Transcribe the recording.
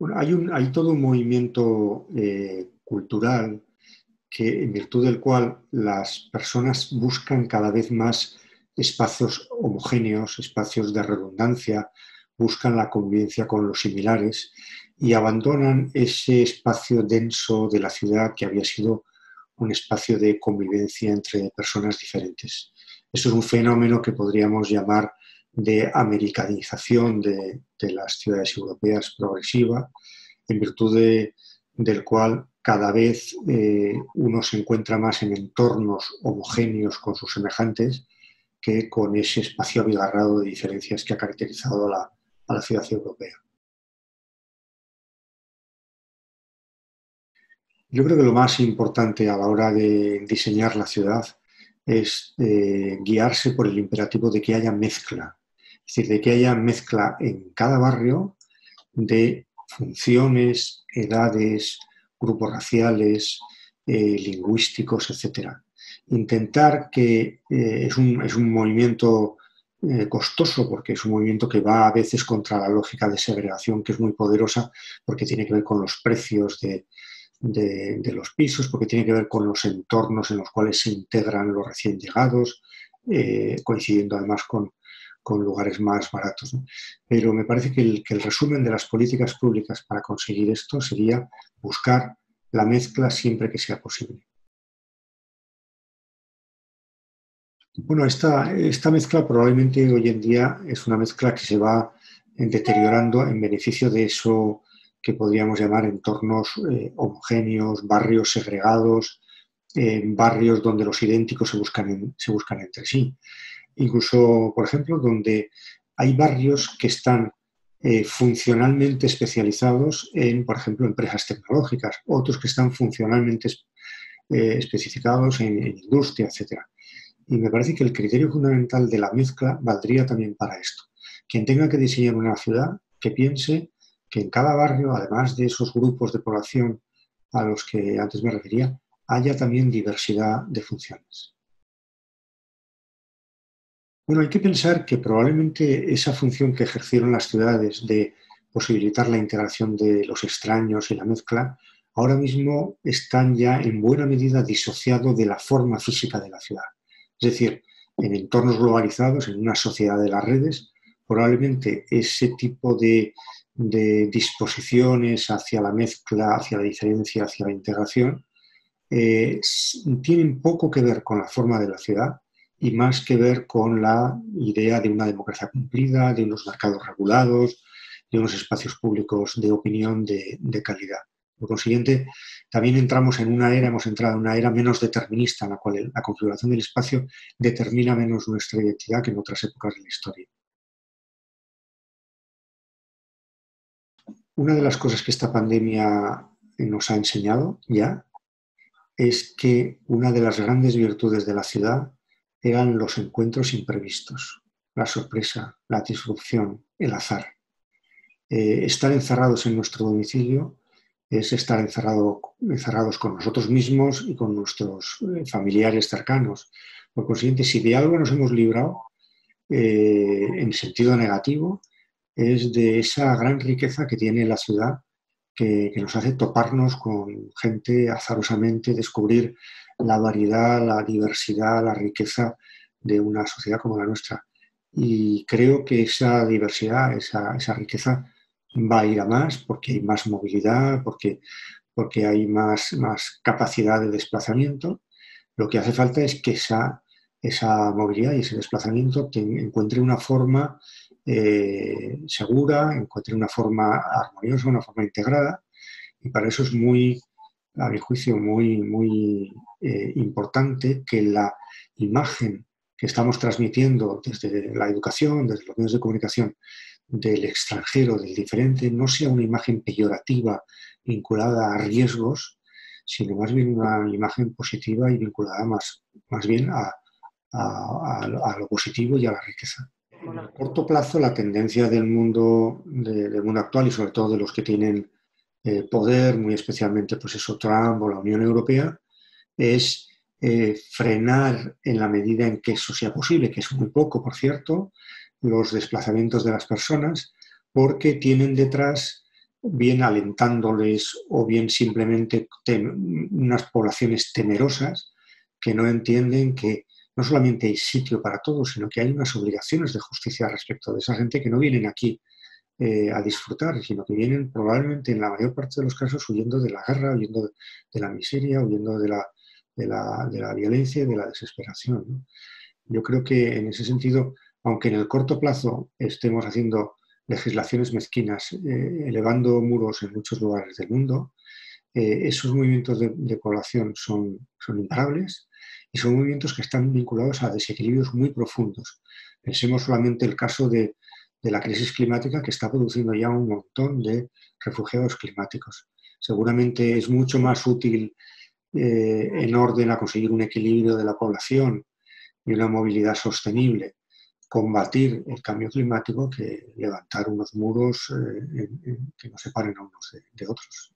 Bueno, hay, un, hay todo un movimiento eh, cultural que, en virtud del cual las personas buscan cada vez más espacios homogéneos, espacios de redundancia, buscan la convivencia con los similares y abandonan ese espacio denso de la ciudad que había sido un espacio de convivencia entre personas diferentes. Eso es un fenómeno que podríamos llamar de americanización de, las ciudades europeas progresiva, en virtud del cual cada vez eh, uno se encuentra más en entornos homogéneos con sus semejantes que con ese espacio abigarrado de diferencias que ha caracterizado a la, ciudad europea. Yo creo que lo más importante a la hora de diseñar la ciudad es eh, guiarse por el imperativo de que haya mezcla, es decir, de que haya mezcla en cada barrio de funciones, edades, grupos raciales, eh, lingüísticos, etc. Intentar que eh, es, un, movimiento eh, costoso porque es un movimiento que va a veces contra la lógica de segregación que es muy poderosa porque tiene que ver con los precios de, los pisos, porque tiene que ver con los entornos en los cuales se integran los recién llegados, coincidiendo además con, con lugares más baratos. Pero me parece que el, resumen de las políticas públicas para conseguir esto sería buscar la mezcla siempre que sea posible. Bueno, esta, mezcla probablemente hoy en día es una mezcla que se va deteriorando en beneficio de eso que podríamos llamar entornos eh, homogéneos, barrios segregados, eh, barrios donde los idénticos se buscan entre sí incluso, por ejemplo, donde hay barrios que están eh, funcionalmente especializados en, por ejemplo, empresas tecnológicas, otros que están funcionalmente eh, especificados en, en, industria, etc. Y me parece que el criterio fundamental de la mezcla valdría también para esto. Quien tenga que diseñar una ciudad, que piense que en cada barrio, además de esos grupos de población a los que antes me refería, haya también diversidad de funciones. Bueno, hay que pensar que probablemente esa función que ejercieron las ciudades de posibilitar la integración de los extraños y la mezcla, ahora mismo están ya en buena medida disociados de la forma física de la ciudad. Es decir, en entornos globalizados, en una sociedad de las redes, probablemente ese tipo de, disposiciones hacia la mezcla, hacia la diferencia, hacia la integración, eh, tienen poco que ver con la forma de la ciudad y más que ver con la idea de una democracia cumplida, de unos mercados regulados, de unos espacios públicos de opinión de, calidad. Por consiguiente, también entramos en una era, hemos entrado en una era menos determinista, en la cual la configuración del espacio determina menos nuestra identidad que en otras épocas de la historia. Una de las cosas que esta pandemia nos ha enseñado ya es que una de las grandes virtudes de la ciudad eran los encuentros imprevistos, la sorpresa, la disrupción, el azar. Eh, estar encerrados en nuestro domicilio es estar encerrado, encerrados con nosotros mismos y con nuestros eh, familiares cercanos. Por consiguiente, si de algo nos hemos librado eh, en sentido negativo, es de esa gran riqueza que tiene la ciudad, que, nos hace toparnos con gente azarosamente, descubrir la variedad, la diversidad, la riqueza de una sociedad como la nuestra. Y creo que esa diversidad, esa, riqueza va a ir a más porque hay más movilidad, porque, porque hay más, más capacidad de desplazamiento. Lo que hace falta es que esa, esa movilidad y ese desplazamiento encuentre una forma eh, segura, encuentre una forma armoniosa, una forma integrada. Y para eso es muy, a mi juicio, muy, muy eh, importante que la imagen que estamos transmitiendo desde la educación, desde los medios de comunicación, del extranjero, del diferente, no sea una imagen peyorativa vinculada a riesgos, sino más bien una imagen positiva y vinculada más, más bien a, lo positivo y a la riqueza. En el corto plazo, la tendencia del mundo, del mundo actual y sobre todo de los que tienen eh, poder, muy especialmente pues eso, Trump o la Unión Europea, es eh, frenar en la medida en que eso sea posible, que es muy poco, por cierto, los desplazamientos de las personas, porque tienen detrás bien alentándoles o bien simplemente unas poblaciones temerosas que no entienden que no solamente hay sitio para todos, sino que hay unas obligaciones de justicia respecto de esa gente que no vienen aquí eh, a disfrutar, sino que vienen probablemente en la mayor parte de los casos huyendo de la guerra, huyendo de, la miseria, huyendo de la, de la, violencia y de la desesperación. Yo creo que en ese sentido, aunque en el corto plazo estemos haciendo legislaciones mezquinas, eh, elevando muros en muchos lugares del mundo, eh, esos movimientos de, población son imparables y son movimientos que están vinculados a desequilibrios muy profundos. Pensemos solamente el caso de, de la crisis climática que está produciendo ya un montón de refugiados climáticos. Seguramente es mucho más útil eh, en orden a conseguir un equilibrio de la población y una movilidad sostenible combatir el cambio climático que levantar unos muros eh, que nos separen a unos de otros.